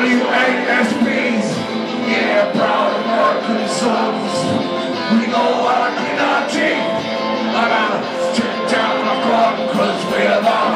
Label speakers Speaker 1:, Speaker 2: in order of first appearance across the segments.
Speaker 1: WASPs, yeah, proud American sons. We know what I cannot take. I gotta take down my garden, cause we're the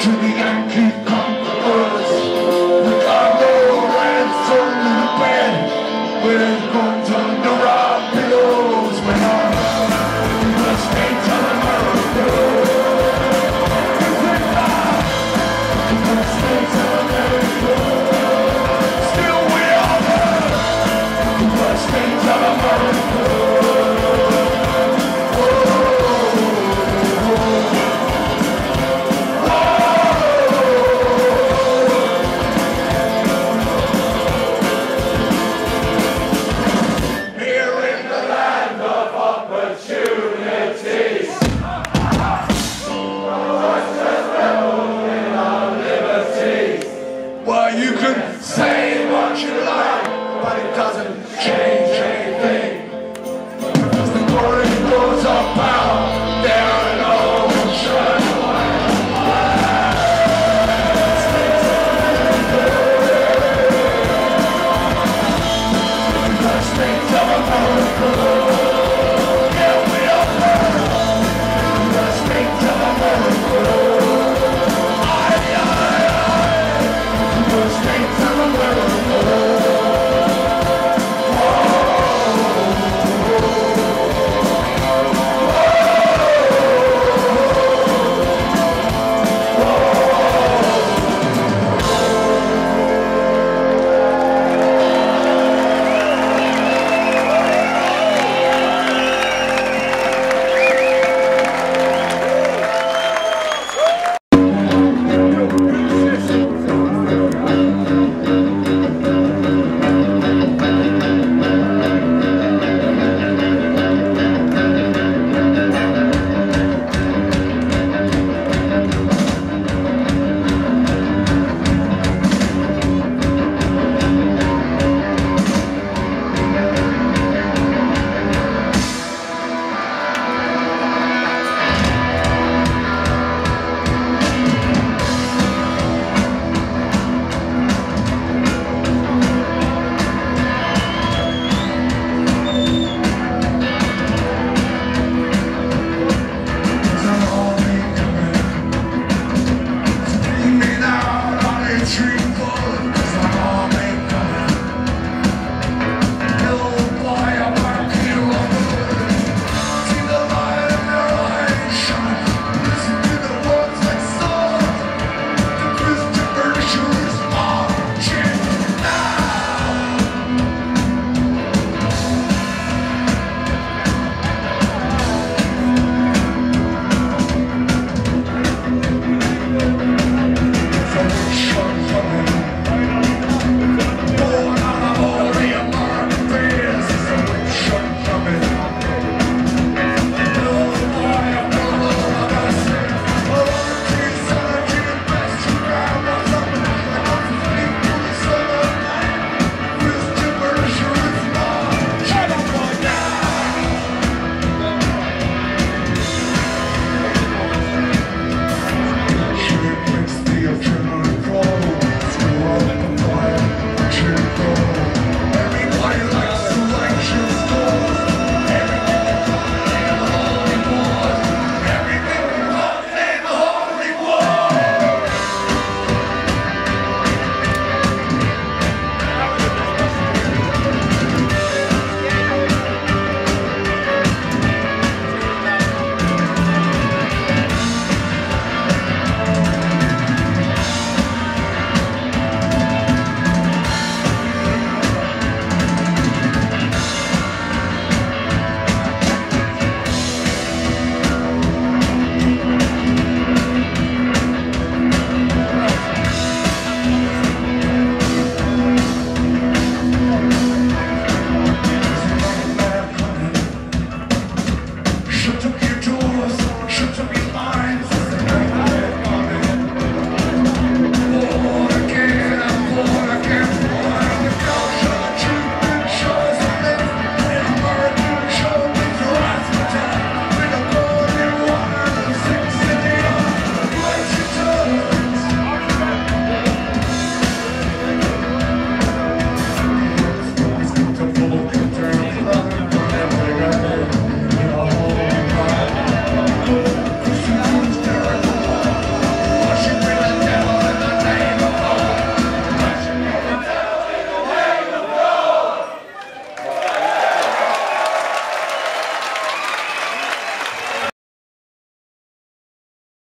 Speaker 1: Dream.